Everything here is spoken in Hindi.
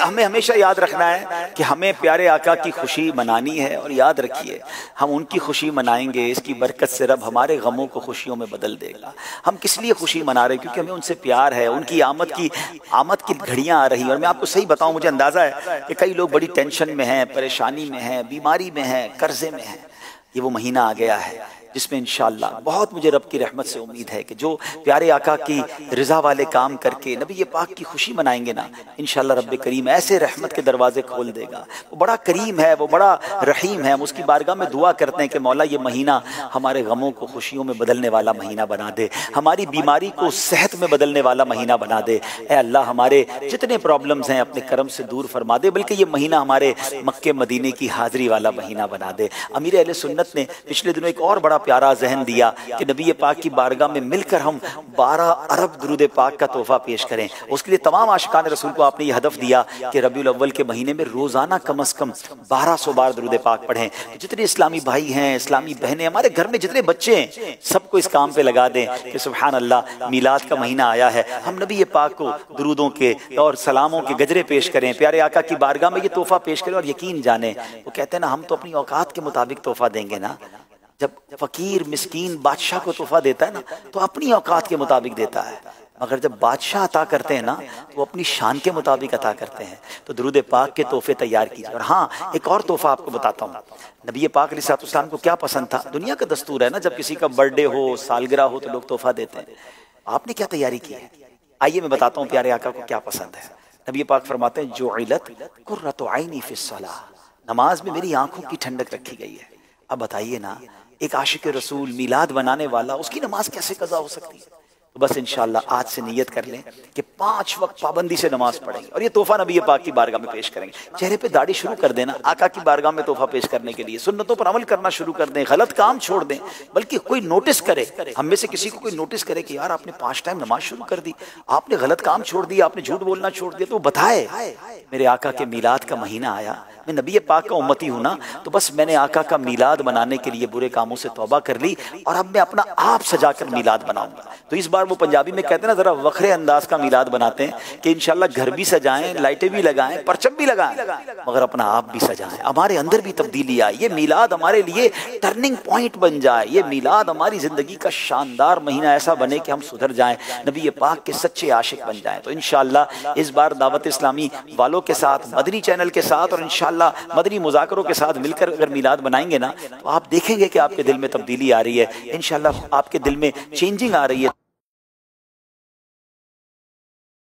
हमें हमेशा याद रखना है कि हमें प्यारे आका की खुशी मनानी है और याद रखिए, हम उनकी खुशी मनाएँगे, इसकी बरकत से रब हमारे गमों को खुशियों में बदल देगा। हम किस लिए खुशी मना रहे हैं? क्योंकि हमें उनसे प्यार है, उनकी आमद की आमद की घड़ियाँ आ रही हैं। और मैं आपको सही बताऊँ, मुझे अंदाज़ा है कि कई लोग बड़ी टेंशन में हैं, परेशानी में हैं, बीमारी में हैं, कर्जे में हैं। ये वो महीना आ गया है। जिसमें इनशाला बहुत मुझे रब की रहमत से उम्मीद है कि जो प्यारे आका की रजा वाले काम करके नबी ये पाक की खुशी मनाएँगे ना इनशाला रब करीम ऐसे रहमत के दरवाजे खोल देगा। वो बड़ा करीम है, वो बड़ा रहीम है, हम उसकी बारगाह में दुआ करते हैं कि मौला ये महीना हमारे गमों को खुशियों में बदलने वाला महीना बना दे, हमारी बीमारी को सेहत में बदलने वाला महीना बना दे। ए अल्लाह, हमारे जितने प्रॉब्लम्स हैं, अपने कर्म से दूर फरमा दे, बल्कि ये महीना हमारे मक्के मदीने की हाजिरी वाला महीना बना दे। अमीर अहल सुन्नत ने पिछले दिनों एक और बड़ा प्यारा जहन दिया कि नबी पाक की बारगाह में मिलकर हम बारह अरब दरुद पाक का तोहफा पेश करें। उसके लिए तमाम आशिकान रसूल को आपने ये हदफ दिया कि रबी अव्वल के महीने में रोज़ाना कम अज कम बारह सौ बार दरुद पाक पढ़ें। तो जितने इस्लामी भाई हैं, इस्लामी बहनें, हमारे घर में जितने बच्चे हैं, सबको इस काम पे लगा दें कि सुबहान अल्लाह मीलाद का महीना आया है। हम नबी पाक को दरूदों के और सलामों के गजरे पेश करें। प्यारे आका की बारगाह में ये तोहफा पेश करें और यकीन जाने। वो कहते हैं ना, हम तो अपनी औकात के मुताबिक तोहफा देंगे ना। जब फकीर, मिसकीन बादशाह को तोहफा देता है ना तो अपनी औकात के मुताबिक देता है। मगर जब बादशाह अता करते हैं ना तो वो अपनी शान के मुताबिक अता करते हैं। तो दरुद पाक के तोहफे तैयार कीजिए। और हाँ एक और तोहफा आपको बताता हूँ। नबी पाक सलाम को क्या पसंद था? दुनिया का दस्तूर है ना, जब किसी का बर्थडे हो, सालगिरह हो तो लोग तोहफा देते हैं। आपने क्या तैयारी की है? आइए मैं बताता हूँ प्यारे आका को क्या पसंद है। नबी पाक फरमाते हैं जो इलत कुर्रत आईनी फिसला नमाज़ में मेरी आँखों की ठंडक रखी गई है। अब बताइए ना एक आशिक रसूल मिलाद बनाने वाला, उसकी नमाज़ कैसे कजा हो सकती है? तो बस इनशाला आज से नियत कर लें कि पाँच वक्त पाबंदी से नमाज़ पढ़ेंगे और ये तोहफा नबी पाक की बारगाह में पेश करेंगे। चेहरे पे दाढ़ी शुरू कर देना, आका की बारगाह में तोहफा पेश करने के लिए। सुन्नतों पर अमल करना शुरू कर दें, गलत काम छोड़ दें, बल्कि कोई नोटिस करे, हम में से किसी को कोई नोटिस करे कि यार आपने पाँच टाइम नमाज़ शुरू कर दी, आपने गलत काम छोड़ दिया, आपने झूठ बोलना छोड़ दिया तो बताए, मेरे आका के मिलाद का महीना आया मैं नबी पाक का उम्मती हूँ ना तो बस मैंने आका का मिलाद बनाने के लिए बुरे कामों से तोबा कर ली और अब मैं अपना आप सजाकर मिलाद बनाऊँगा। तो इस बार वो पंजाबी में कहते हैं ना, जरा वखरे अंदाज का मिलाद बनाते हैं कि इनशाला घर भी सजाएँ, लाइटें भी लगाएँ, परचम भी लगाएँ, मगर अपना आप भी सजाएँ। हमारे अंदर भी तब्दीली आए ये मिलाद हमारे लिए टर्निंग पॉइंट बन जाए, ये मिलाद हमारी ज़िंदगी का शानदार महीना ऐसा बने कि हम सुधर जाएँ, नबी पाक के सच्चे आशिक बन जाएँ। तो इनशाला इस बार दावत इस्लामी वालों के साथ, मदनी चैनल के साथ और इनशाला मदनी मुजाकरों के साथ मिलकर अगर मिलाद बनाएँगे ना तो आप देखेंगे कि आपके दिल में तब्दीली आ रही है। इनशाला आपके दिल में चेंजिंग आ रही है।